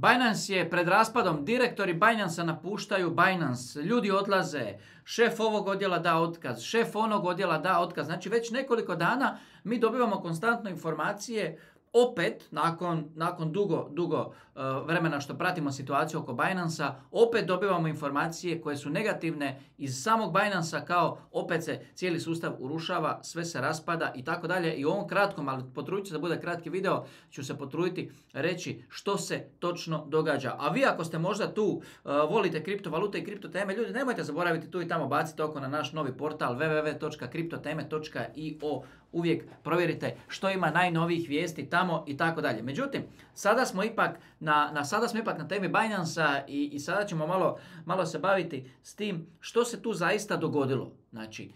Binance je pred raspadom, direktori Binance napuštaju Binance, ljudi odlaze, šef ovog odjela da otkaz, šef onog odjela da otkaz. Znači već nekoliko dana mi dobivamo konstantno informacije opet, nakon, nakon dugo, dugo uh, vremena što pratimo situaciju oko Binansa, opet dobivamo informacije koje su negativne iz samog Binansa kao opet se cijeli sustav urušava, sve se raspada i tako dalje. I u ovom kratkom, ali potrudit ću da bude kratki video, ću se potruditi reći što se točno događa. A vi ako ste možda tu, uh, volite kriptovalute i kriptoteme, ljudi nemojte zaboraviti tu i tamo baciti oko na naš novi portal www.kriptoteme.io uvijek provjerite što ima najnovijih vijesti tamo i tako dalje. Međutim, sada smo ipak na, na, sada smo ipak na temi Binance-a i, i sada ćemo malo, malo se baviti s tim što se tu zaista dogodilo. Znači,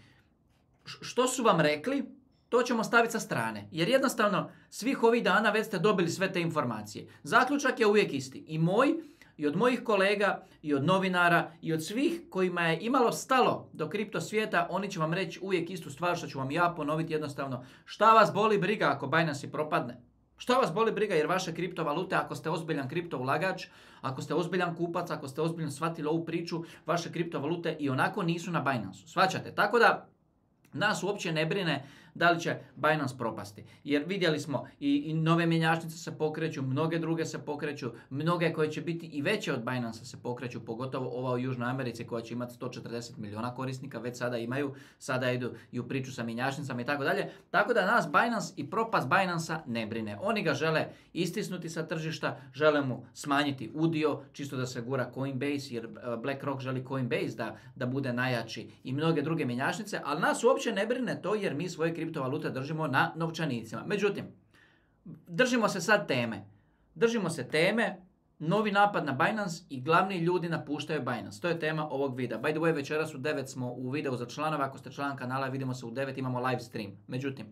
što su vam rekli, to ćemo staviti sa strane. Jer jednostavno, svih ovih dana već ste dobili sve te informacije. Zaključak je uvijek isti. I moj i od mojih kolega i od novinara i od svih kojima je imalo stalo do kripto svijeta, oni će vam reći uvijek istu stvar što ću vam ja ponoviti jednostavno. Šta vas boli briga ako Binance propadne? Šta vas boli briga jer vaše kriptovalute, ako ste ozbiljan kripto ulagač, ako ste ozbiljan kupac, ako ste ozbiljno shvatili ovu priču, vaše kriptovalute i onako nisu na Binance-u. Svaćate? Tako da nas uopće ne brine da li će Binance propasti. Jer vidjeli smo i, i nove mjenjačnice se pokreću, mnoge druge se pokreću, mnoge koje će biti i veće od Binance se pokreću, pogotovo ova u Južnoj Americi koja će imati 140 milijuna korisnika, već sada imaju, sada idu i u priču sa mjenjačnicama i tako dalje. Tako da nas Binance i propast Binance ne brine. Oni ga žele istisnuti sa tržišta, žele mu smanjiti udio, čisto da se gura Coinbase, jer e, BlackRock želi Coinbase da, da bude najjači i mnoge druge mjenjačnice, ali nas uopće ne brine to jer mi svoje kriptovalute držimo na novčanicima. Međutim, držimo se sad teme. Držimo se teme, novi napad na Binance i glavni ljudi napuštaju Binance. To je tema ovog videa. By the way, večeras u 9 smo u videu za članove. Ako ste član kanala, vidimo se u 9, imamo live stream. Međutim,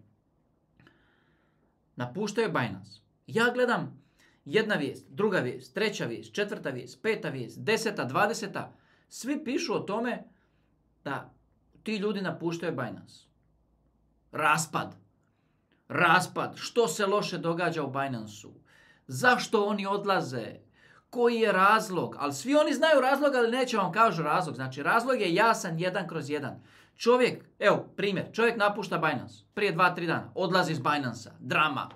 napuštaju Binance. Ja gledam jedna vijest, druga vijest, treća vijest, četvrta vijest, peta vijest, deseta, dvadeseta. Svi pišu o tome da ti ljudi napuštaju Binance. Raspad. Raspad. Što se loše događa u Binance-u? Zašto oni odlaze? Koji je razlog? Ali svi oni znaju razlog, ali neće vam kažu razlog. Znači, razlog je jasan jedan kroz jedan. Čovjek, evo, primjer, čovjek napušta Binance prije dva, tri dana, odlazi iz Binance-a, drama.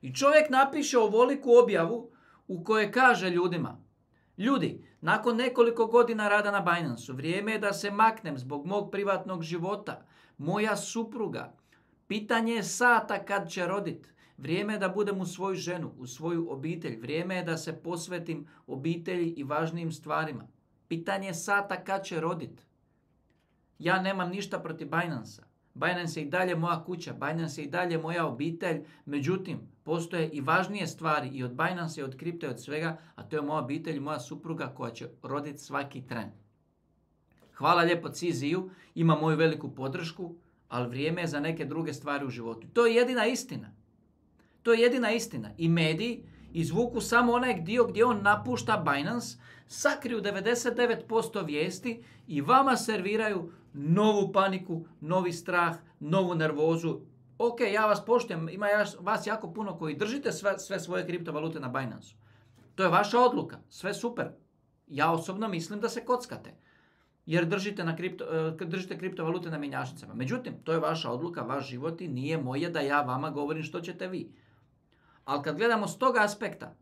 I čovjek napiše ovoliku objavu u kojoj kaže ljudima, ljudi, nakon nekoliko godina rada na Binance-u, vrijeme je da se maknem zbog mog privatnog života. Moja supruga, Pitanje je sata kad će rodit. Vrijeme je da budem u svoju ženu, u svoju obitelj. Vrijeme je da se posvetim obitelji i važnijim stvarima. Pitanje je sata kad će rodit. Ja nemam ništa protiv Binance-a. Binance je i dalje moja kuća, Binance je i dalje moja obitelj, međutim, postoje i važnije stvari i od Binance i od kripta i od svega, a to je moja obitelj moja supruga koja će roditi svaki tren. Hvala lijepo Ciziju, ima moju veliku podršku, ali vrijeme je za neke druge stvari u životu. To je jedina istina. To je jedina istina. I mediji izvuku samo onaj dio gdje on napušta Binance, sakriju 99% vijesti i vama serviraju novu paniku, novi strah, novu nervozu. Ok, ja vas poštujem, ima vas jako puno koji držite sve, sve svoje kriptovalute na Binance. To je vaša odluka, sve super. Ja osobno mislim da se kockate jer držite, na kripto, e, držite kriptovalute na mjenjačnicama. Međutim, to je vaša odluka, vaš život i nije moje da ja vama govorim što ćete vi. Ali kad gledamo s tog aspekta,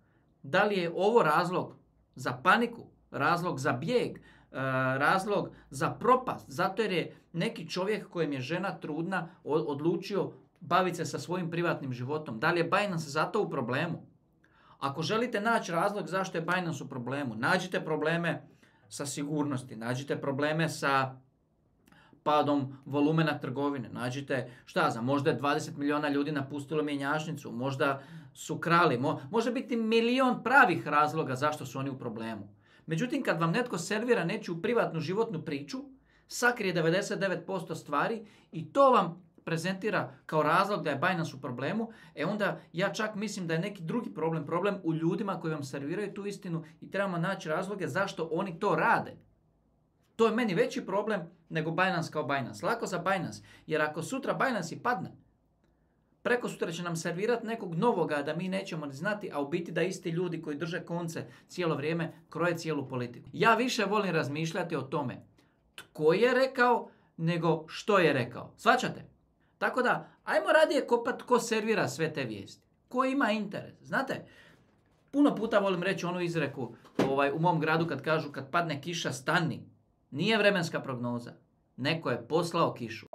da li je ovo razlog za paniku, razlog za bijeg, e, razlog za propast, zato jer je neki čovjek kojem je žena trudna odlučio baviti se sa svojim privatnim životom. Da li je Binance zato u problemu? Ako želite naći razlog zašto je Binance u problemu, nađite probleme sa sigurnosti, nađite probleme sa padom volumena trgovine, nađite šta za, možda je 20 miliona ljudi napustilo mjenjačnicu, možda su krali, mo, može biti milion pravih razloga zašto su oni u problemu. Međutim, kad vam netko servira nečiju privatnu životnu priču, sakrije 99% stvari i to vam prezentira kao razlog da je Binance u problemu, e onda ja čak mislim da je neki drugi problem, problem u ljudima koji vam serviraju tu istinu i trebamo naći razloge zašto oni to rade. To je meni veći problem nego Binance kao Binance. Lako za Binance, jer ako sutra Binance i padne, preko sutra će nam servirati nekog novoga da mi nećemo ni znati, a u biti da isti ljudi koji drže konce cijelo vrijeme kroje cijelu politiku. Ja više volim razmišljati o tome tko je rekao nego što je rekao. Svačate? Tako da, ajmo radije kopat ko servira sve te vijesti. Ko ima interes. Znate, puno puta volim reći onu izreku ovaj, u mom gradu kad kažu kad padne kiša stani. Nije vremenska prognoza. Neko je poslao kišu.